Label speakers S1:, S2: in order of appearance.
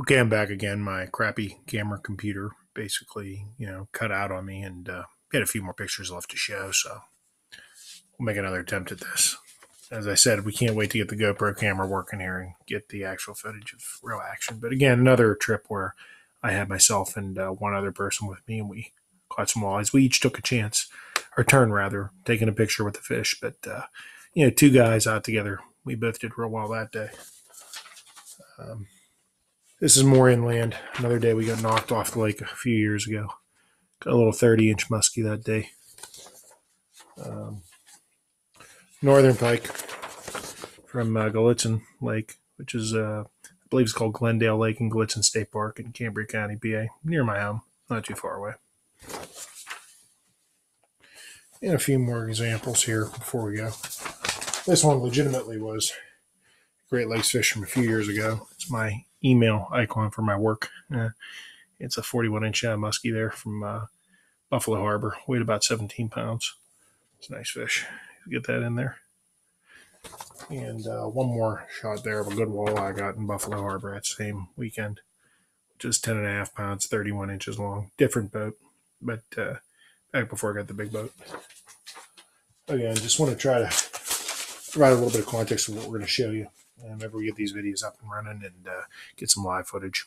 S1: Okay, I'm back again. My crappy camera computer basically, you know, cut out on me and uh, had a few more pictures left to show. So we'll make another attempt at this. As I said, we can't wait to get the GoPro camera working here and get the actual footage of real action. But again, another trip where I had myself and uh, one other person with me and we caught some walleyes. We each took a chance, or turn rather, taking a picture with the fish. But, uh, you know, two guys out together, we both did real well that day. Um, this is more inland. Another day we got knocked off the lake a few years ago. Got a little 30 inch muskie that day. Um, northern pike from uh, Gallitzin Lake, which is, uh, I believe it's called Glendale Lake in Gallitzin State Park in Cambria County, PA, near my home, not too far away. And a few more examples here before we go. This one legitimately was Great Lakes fish from a few years ago. It's my email icon for my work. Uh, it's a 41 inch uh, muskie there from uh, Buffalo Harbor, weighed about 17 pounds. It's a nice fish. Get that in there. And uh, one more shot there of a good walleye I got in Buffalo Harbor that same weekend, is 10 and a half pounds, 31 inches long. Different boat, but uh, back before I got the big boat. Again, just want to try to provide a little bit of context of what we're going to show you whenever we get these videos up and running and uh, get some live footage.